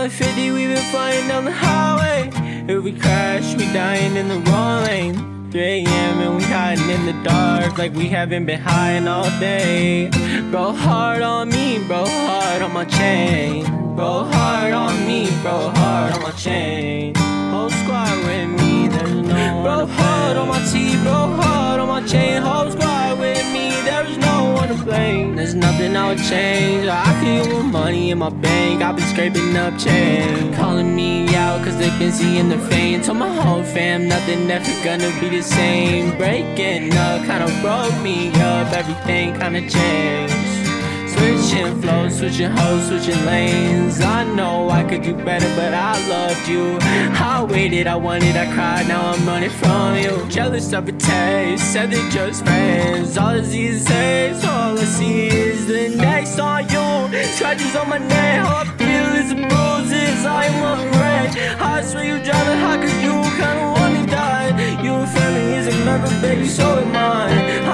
150, we been flying down the highway. If we crash, we dying in the wrong lane. 3 a.m. and we hiding in the dark like we haven't been high all day. Bro, hard on me, bro, hard on my chain. Bro, hard on me, bro, hard on my chain. Whole squad with me, there's no one Bro, hard on my T, bro, hard on my chain. Whole squad with me, there's no one to blame. There's nothing I would change. I can use in my bank. I've been scraping up change. Calling me out cause they've been seeing the fame. Told my whole fam nothing ever gonna be the same. Breaking up kinda broke me up. Everything kinda changed. Switching flows, switching hoes, switching lanes. I know I could do better, but I loved you. I waited, I wanted, I cried, now I'm running from you. Jealous of a taste, said they just friends. All is hate, Scratches on my neck, I feel bruises. I am afraid. I swear you driving high, cause you kinda wanna die. Your family is a member, baby, so am I.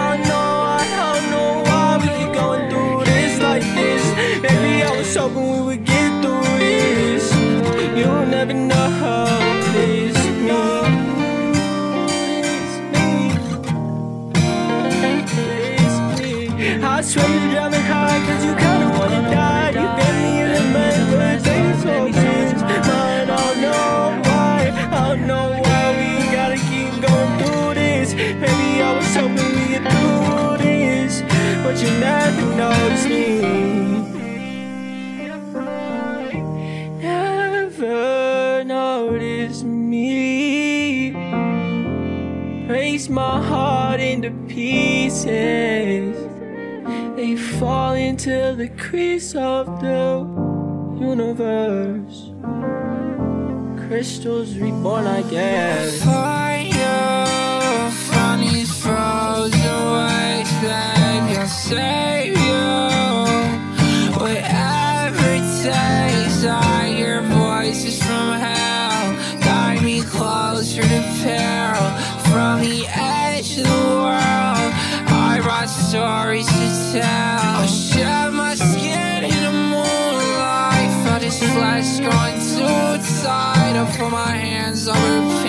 I know, I don't know why we keep going through this like this. Maybe I was hoping we would get through this. You'll never know how this me. I swear you're driving high But you never noticed me Never noticed me Breaks my heart into pieces they fall into the crease of the universe. Crystals reborn, I guess. Peril. From the edge of the world, I write stories to tell. I shed my skin in the moonlight. Felt his flesh growing too tight. I put my hands on her